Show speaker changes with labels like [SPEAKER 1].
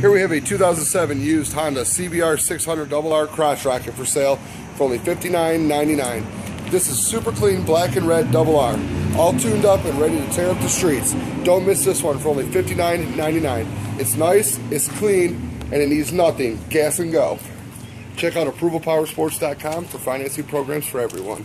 [SPEAKER 1] Here we have a 2007 used Honda CBR 600 R crotch rocket for sale for only $59.99. This is super clean black and red double R, all tuned up and ready to tear up the streets. Don't miss this one for only $59.99. It's nice, it's clean, and it needs nothing. Gas and go. Check out ApprovalPowersports.com for financing programs for everyone.